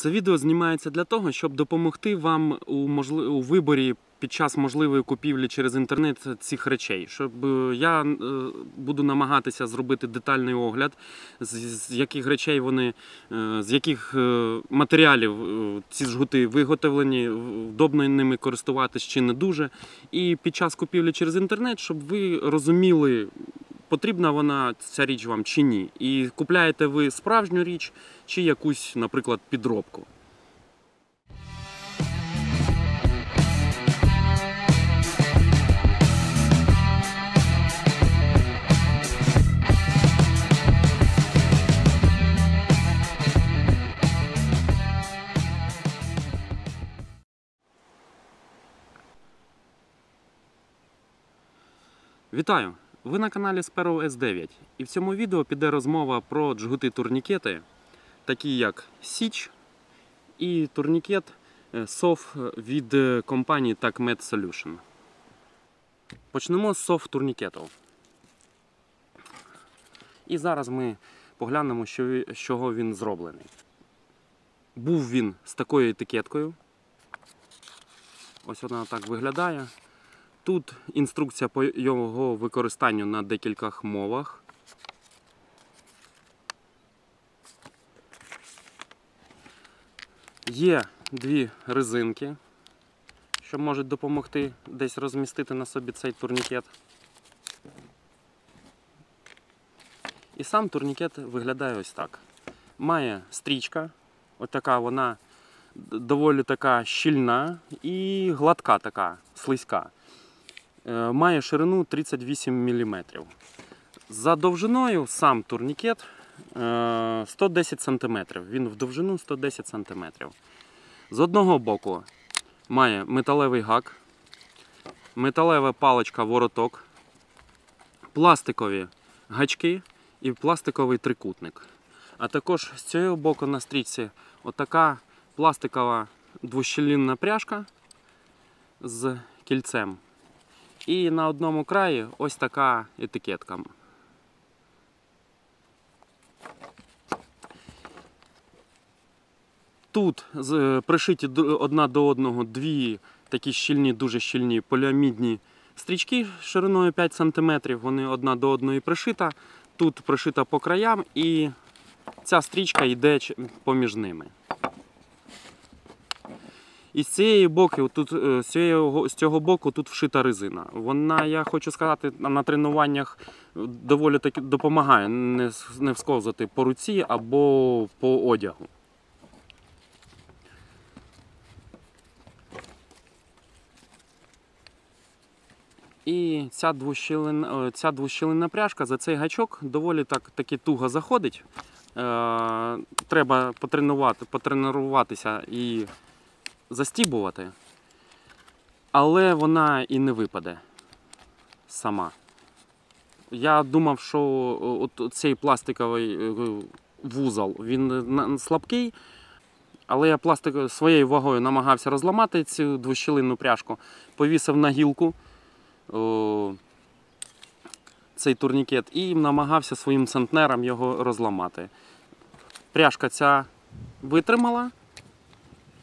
Це відео знімається для того, щоб допомогти вам у, можли... у виборі під час можливої купівлі через інтернет цих речей. Щоб е, я е, буду намагатися зробити детальний огляд, з, яких речей вони, е, з яких матеріалів ці жгути виготовлені, вдобно ними користуватись чи не дуже. І під час купівлі через інтернет, щоб ви розуміли. Потрібна вона ця річ вам чи ні? І купляєте ви справжню річ чи якусь, наприклад, підробку. Вітаю! Ви на каналі Sparrow S9 і в цьому відео піде розмова про джгути-турнікети, такі як Січ і турнікет е, SOF від е, компанії TACMed Solution. Почнемо з SOF турнікету. І зараз ми поглянемо, що, з чого він зроблений. Був він з такою етикеткою. Ось вона так виглядає. Тут інструкція по його використанню на декількох мовах. Є дві резинки, що можуть допомогти десь розмістити на собі цей турнікет. І сам турнікет виглядає ось так. Має стрічка, отака вона доволі така щільна і гладка така, слизька. Е, Має ширину 38 мм. За довжиною сам турнікет е, 110 см. Він в довжину 110 см. З одного боку має металевий гак, металева паличка вороток, пластикові гачки і пластиковий трикутник. А також з цього боку на стрічці отака пластикова двощелінна пряжка з кільцем. І на одному краї ось така етикетка. Тут е, пришиті одна до одного дві такі щільні, дуже щільні поліамідні стрічки шириною 5 см. Вони одна до одної пришита. Тут пришита по краям і ця стрічка йде поміж ними. І з цієї боку, тут, е, з, цієї, з цього боку тут вшита резина. Вона, я хочу сказати, на- тренуваннях доволі таки допомагає не, не всковзати по руці або по одягу. І ця двощілина, е, ця двощілинна пряжка за цей гачок доволі так, таки туго заходить. Е, треба потренувати, потренуватися і застібувати, але вона і не випаде сама. Я думав, що от цей пластиковий е, вузол він слабкий, але я пластик своєю вагою намагався розламати цю двощілинну пряжку, повісив на гілку цей турнікет і намагався своїм центнером його розламати. Пряжка ця витримала.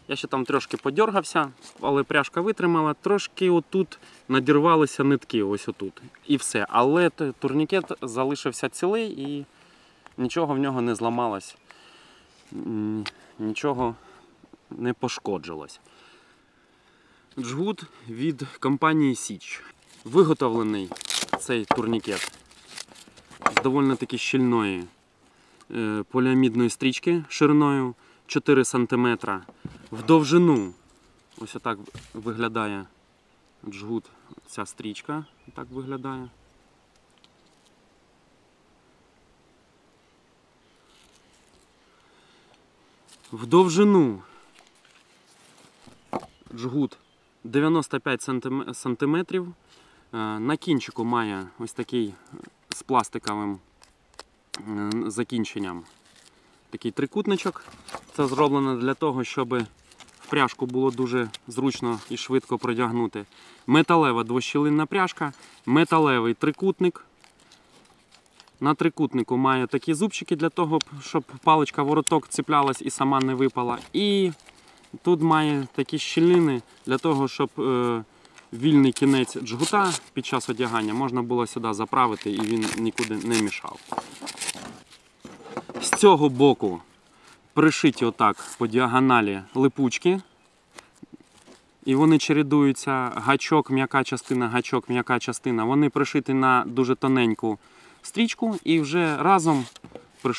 Я ще там трошки подергався, але пряжка витримала. Трошки отут надірвалися нитки, ось отут. І все. Але турнікет залишився цілий і нічого в нього не зламалось. Нічого не пошкоджилось. Джгут від компанії Січ. Виготовлений цей турнікет з доволі таки щільної е, поліамідної стрічки шириною 4 см. В довжину ось отак виглядає джгут, ця стрічка так виглядає. В довжину джгут 95 сантим- сантиметрів. Е, На кінчику має ось такий з пластиковим закінченням такий трикутничок. Це зроблено для того, щоб в пряжку було дуже зручно і швидко продягнути. Металева двощілинна пряжка, металевий трикутник На трикутнику має такі зубчики для того, щоб паличка вороток цеплялась і сама не випала. І тут має такі щілини для того, щоб е, вільний кінець джгута під час одягання можна було сюди заправити і він нікуди не мішав. З цього боку пришиті отак по діагоналі липучки. І вони чередуються гачок, м'яка частина, гачок, м'яка частина. Вони пришиті на дуже тоненьку стрічку і вже разом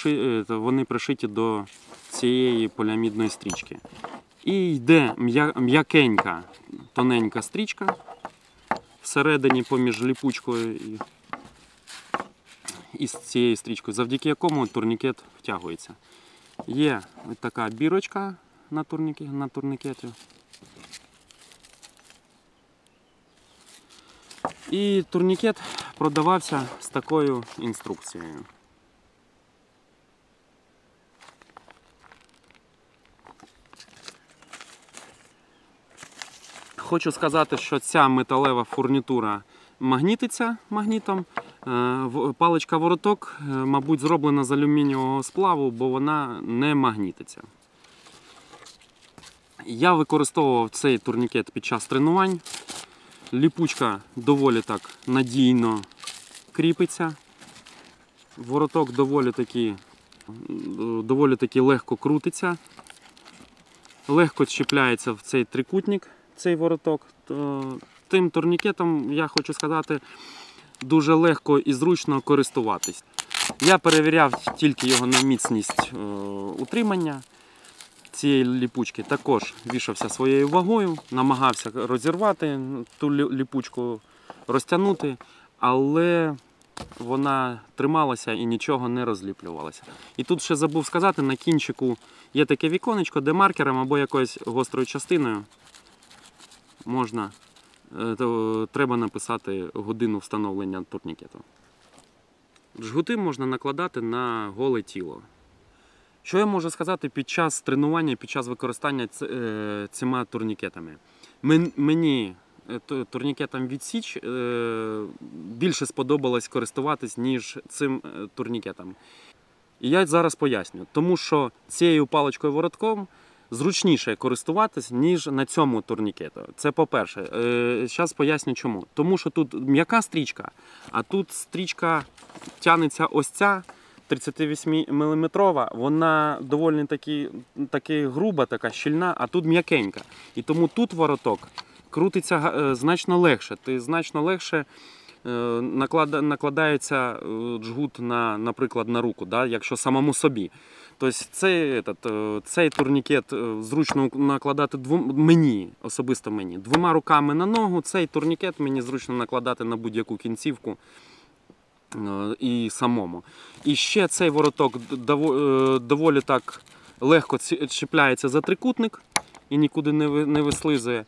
е, вони пришиті до цієї поліамідної стрічки. І йде м'якенька тоненька стрічка всередині поміж ліпучкою і, цією стрічкою, завдяки якому турнікет втягується. Є ось така бірочка на, турніки, на турнікеті. І турнікет продавався з такою інструкцією. Хочу сказати, що ця металева фурнітура магнітиться магнітом. Е, Паличка вороток, е, мабуть, зроблена з алюмінієвого сплаву, бо вона не магнітиться. Я використовував цей турнікет під час тренувань. Ліпучка доволі так надійно кріпиться. Вороток доволі таки, доволі таки легко крутиться. Легко чіпляється в цей трикутник, цей вороток. То тим турнікетом, я хочу сказати, дуже легко і зручно користуватись. Я перевіряв тільки його на міцність е, утримання цієї ліпучки. Також вішався своєю вагою, намагався розірвати ту ліпучку, розтягнути, але вона трималася і нічого не розліплювалося. І тут ще забув сказати, на кінчику є таке віконечко, де маркером або якоюсь гострою частиною можна, то треба написати годину встановлення турнікету. Жгути можна накладати на голе тіло. Що я можу сказати під час тренування, під час використання е, цими турнікетами? Мені е, турнікетом від Січ е, більше сподобалось користуватись, ніж цим е, турнікетом. І я зараз поясню. Тому що цією паличкою воротком зручніше користуватись, ніж на цьому турнікету. Це по-перше. Зараз поясню чому. Тому що тут м'яка стрічка, а тут стрічка тягнеться ось ця. 38 мм, вона доволі таки, таки груба, така щільна, а тут м'якенька. І тому тут вороток крутиться е, значно легше. Ти значно легше е, накладається е, джгут на, наприклад, на руку, да, якщо самому собі. Тобто цей, этот, е, цей турнікет е, зручно накладати двом, мені, особисто мені, двома руками на ногу. Цей турнікет мені зручно накладати на будь-яку кінцівку е, і самому. І ще цей вороток е, доволі так легко чіпляється за трикутник і нікуди не вислизує.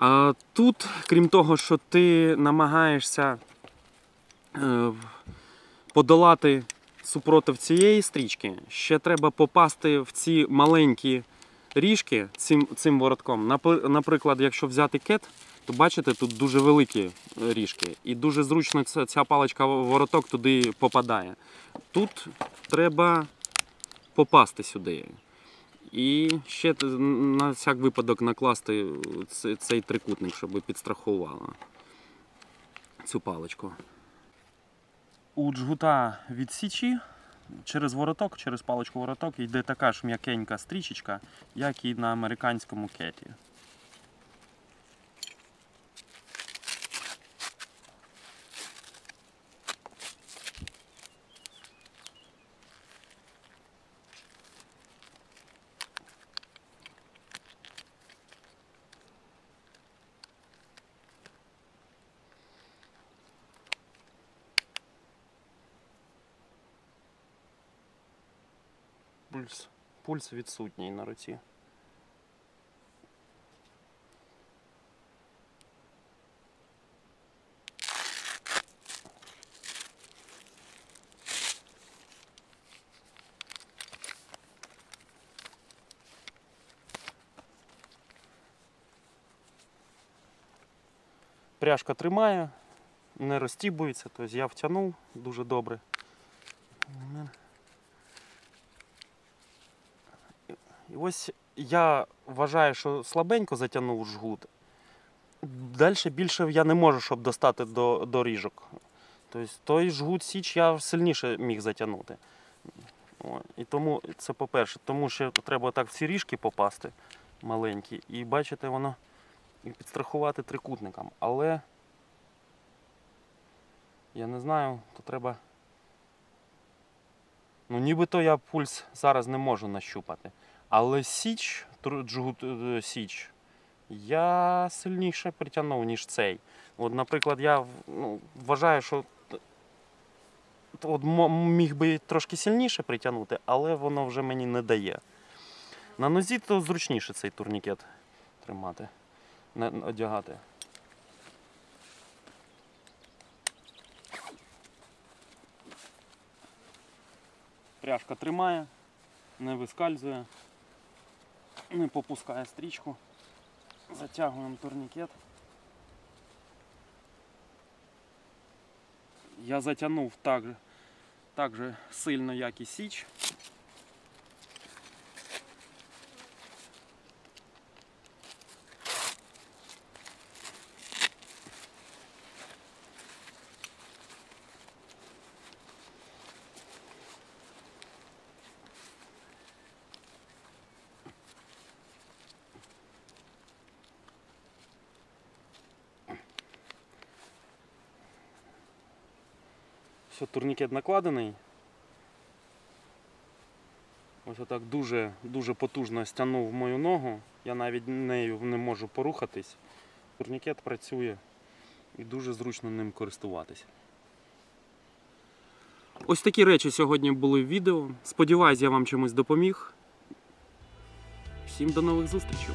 А тут, крім того, що ти намагаєшся е, подолати супротив цієї стрічки, ще треба попасти в ці маленькі ріжки цим, цим воротком. Наприклад, якщо взяти кет, то бачите, тут дуже великі ріжки. І дуже зручно ця, ця паличка вороток туди попадає. Тут треба попасти сюди. І ще на всяк випадок накласти цей трикутник, щоб підстрахувала цю паличку. У джгута від січі через вороток, через паличку вороток йде така ж м'якенька стрічечка, як і на американському кеті. Пульс, пульс відсутній на руці. Пряжка тримає, не розтібується, тобто я втягнув дуже добре. Ось я вважаю, що слабенько затягнув жгут. Далі більше я не можу, щоб достати до, до ріжок. Тобто той жгут січ я сильніше міг затягнути. О, і тому це по-перше, тому що треба так в ці ріжки попасти маленькі. І бачите, воно і підстрахувати трикутником. Але я не знаю, то треба. Ну, нібито я пульс зараз не можу нащупати. Але січ, джгут е, січ, я сильніше притягнув, ніж цей. От, наприклад, я ну, вважаю, що от міг би трошки сильніше притягнути, але воно вже мені не дає. На нозі то зручніше цей турнікет тримати, не- одягати. Пряжка тримає, не вискальзує, не попускає стрічку. Затягуємо турнікет. Я затягнув так же, так же сильно, як і січ. Все, турнікет накладений. Ось отак дуже, дуже потужно стягнув мою ногу. Я навіть нею не можу порухатись. Турнікет працює і дуже зручно ним користуватися. Ось такі речі сьогодні були в відео. Сподіваюсь, я вам чимось допоміг. Всім до нових зустрічей!